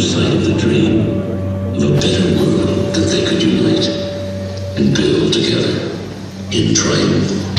lose sight of the dream of a better world that they could unite and build together in triumph.